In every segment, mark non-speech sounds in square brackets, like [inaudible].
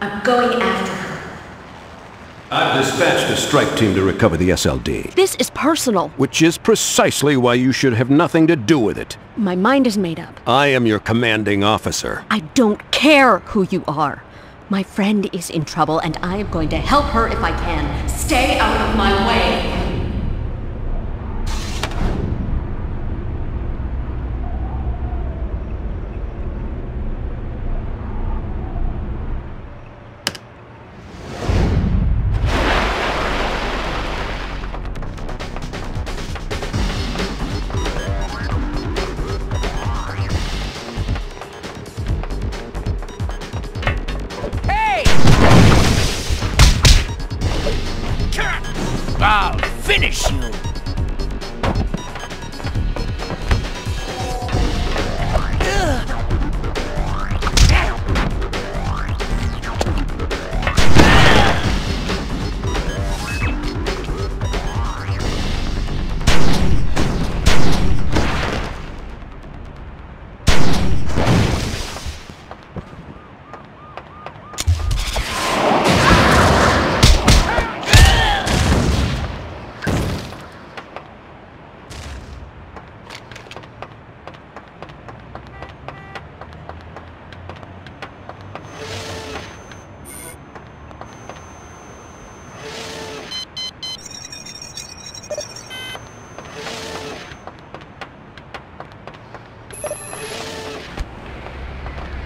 I'm going after her. I've dispatched a strike team to recover the SLD. This is personal. Which is precisely why you should have nothing to do with it. My mind is made up. I am your commanding officer. I don't care who you are. My friend is in trouble and I am going to help her if I can. Stay out of my way!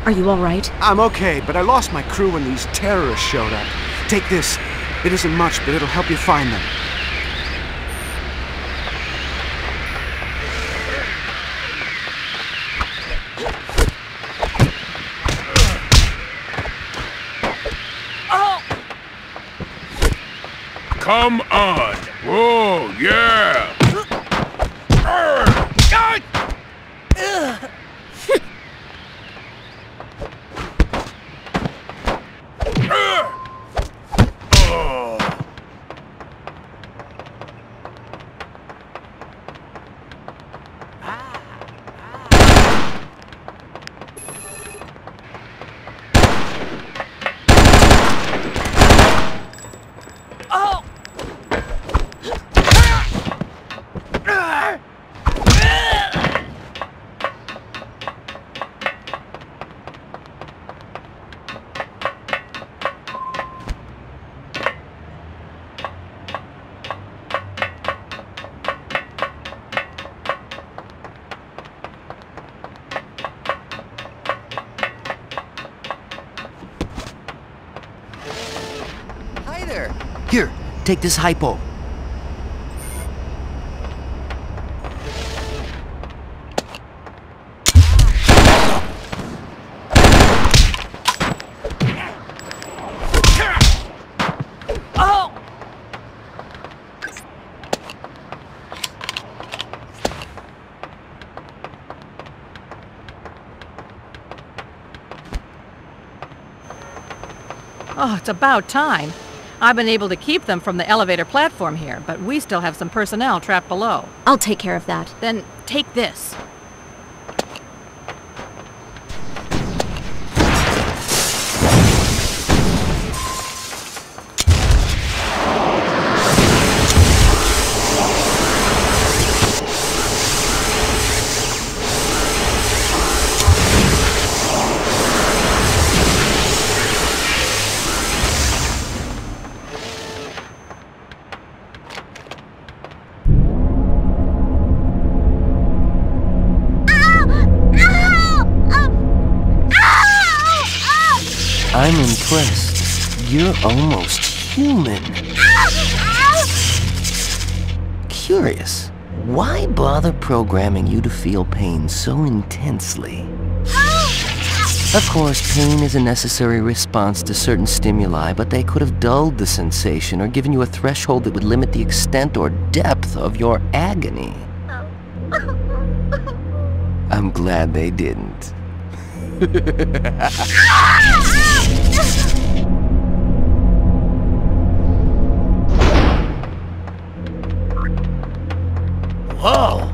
Are you alright? I'm okay, but I lost my crew when these terrorists showed up. Take this. It isn't much, but it'll help you find them. Come on. Oh, yeah. Hi there. Here, take this hypo. Oh, it's about time. I've been able to keep them from the elevator platform here, but we still have some personnel trapped below. I'll take care of that. Then take this. Almost human. Curious. Why bother programming you to feel pain so intensely? Of course, pain is a necessary response to certain stimuli, but they could have dulled the sensation or given you a threshold that would limit the extent or depth of your agony. I'm glad they didn't. [laughs] Whoa.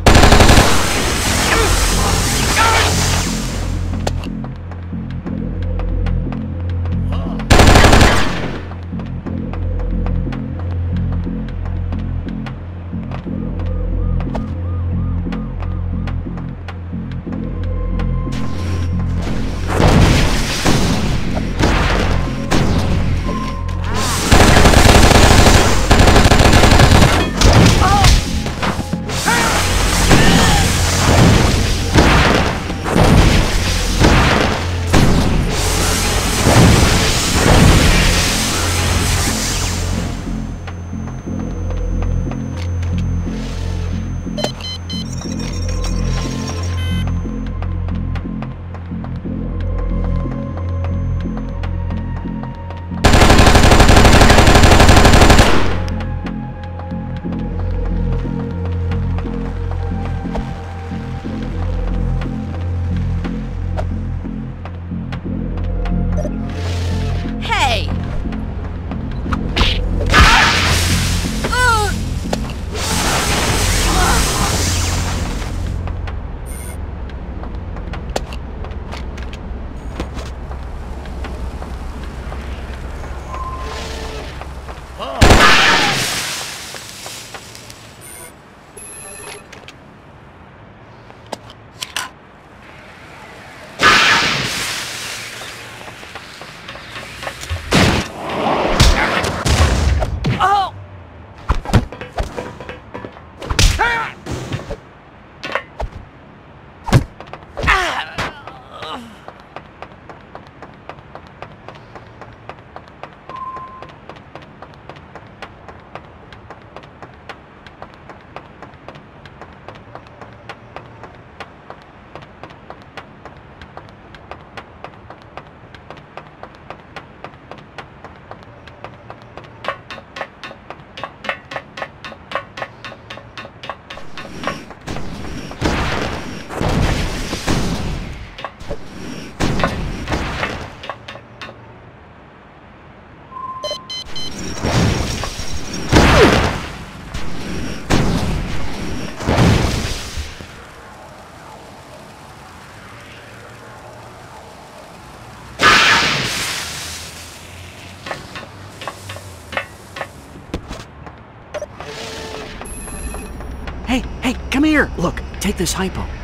Here. Look, take this hypo.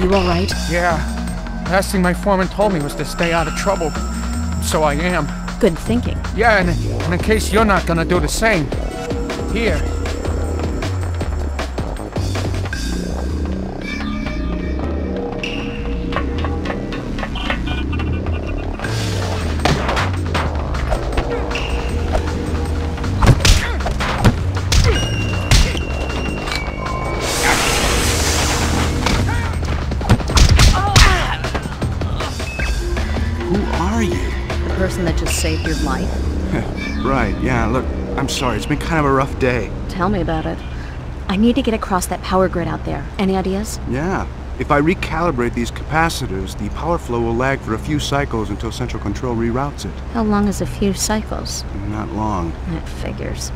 Are you alright? Yeah. Last thing my foreman told me was to stay out of trouble. So I am. Good thinking. Yeah, and, and in case you're not gonna do the same. Here. Are you? The person that just saved your life? [laughs] Right, yeah, look, I'm sorry. It's been kind of a rough day. Tell me about it. I need to get across that power grid out there. Any ideas? Yeah. If I recalibrate these capacitors, the power flow will lag for a few cycles until central control reroutes it. How long is a few cycles? Not long. That figures.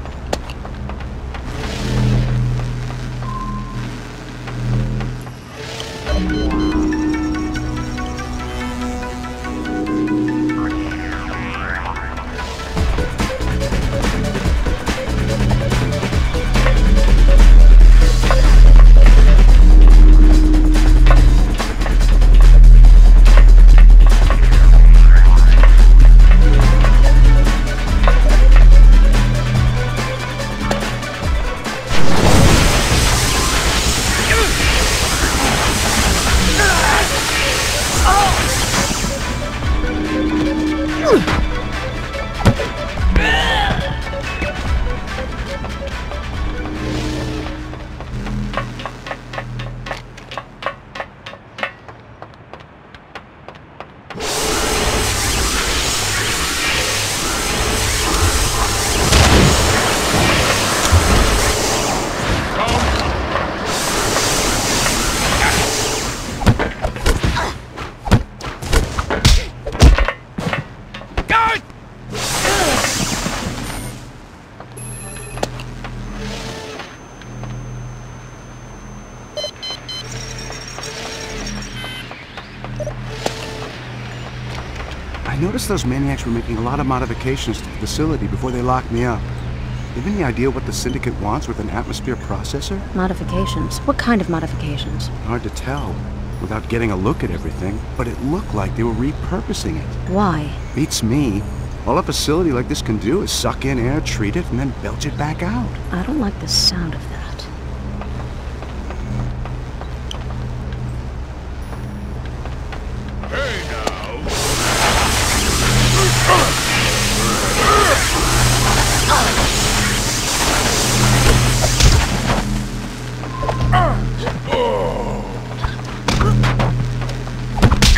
Noticed those maniacs were making a lot of modifications to the facility before they locked me up. You have any idea what the Syndicate wants with an atmosphere processor? Modifications? What kind of modifications? Hard to tell without getting a look at everything, but it looked like they were repurposing it. Why? Beats me. All a facility like this can do is suck in air, treat it, and then belch it back out. I don't like the sound of that.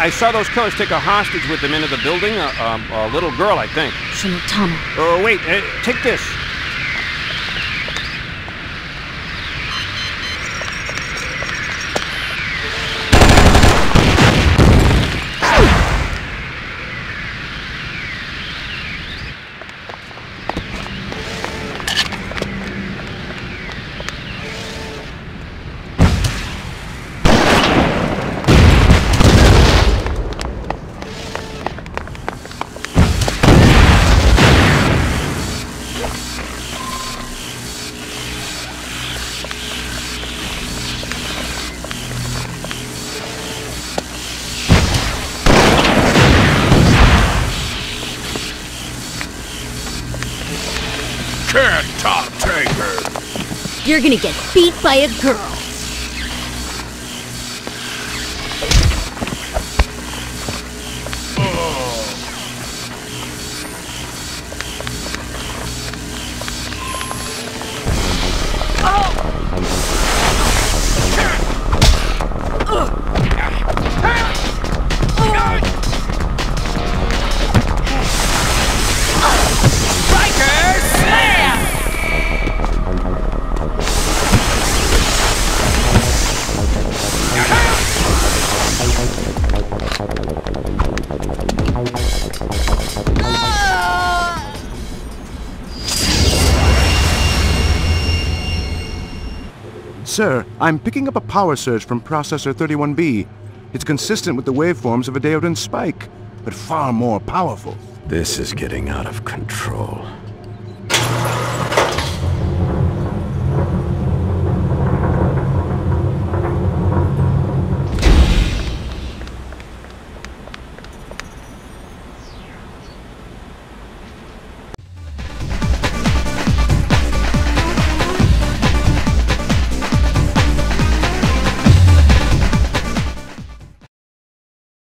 I I saw those killers take a hostage with them into the building. A, um, a little girl, I think. Shinatama. Oh, wait. Uh, take this. You're gonna get beat by a girl. Sir, I'm picking up a power surge from Processor 31B. It's consistent with the waveforms of a Daodan spike, but far more powerful. This is getting out of control.